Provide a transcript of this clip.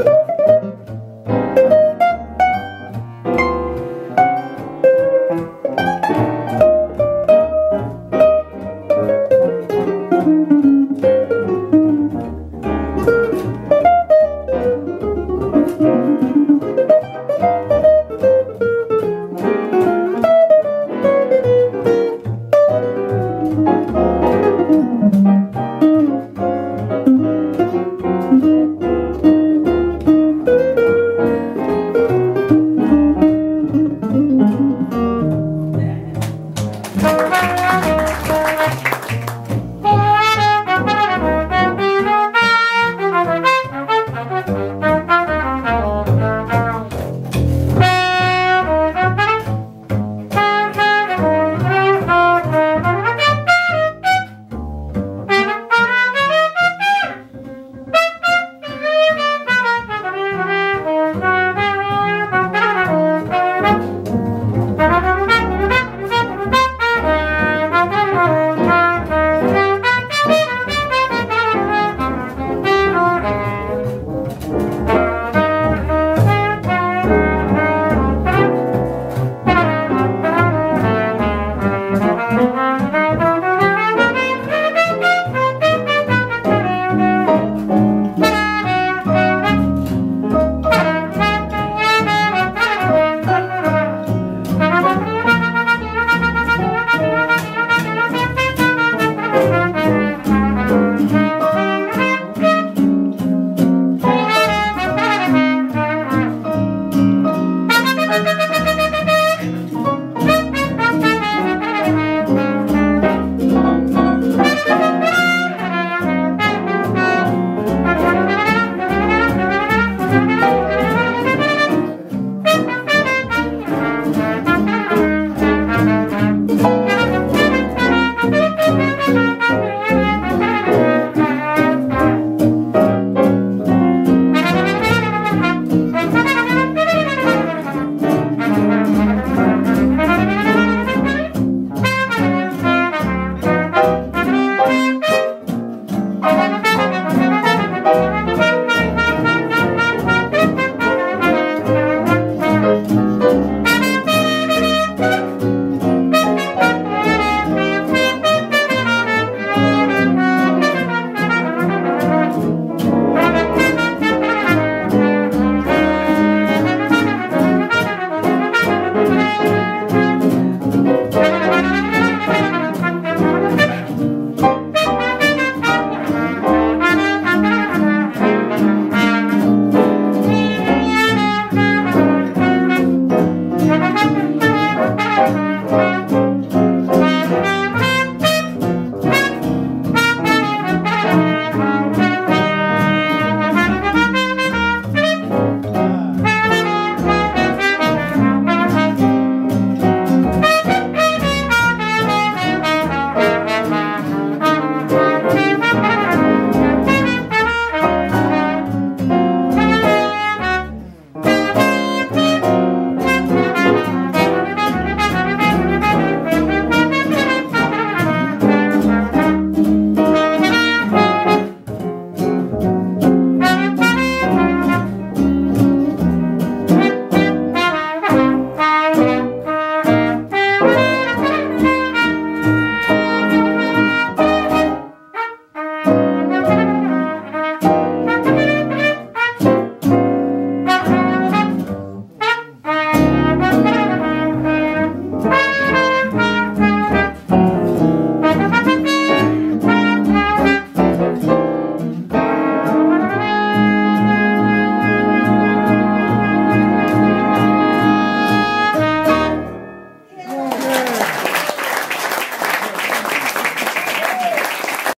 Woo!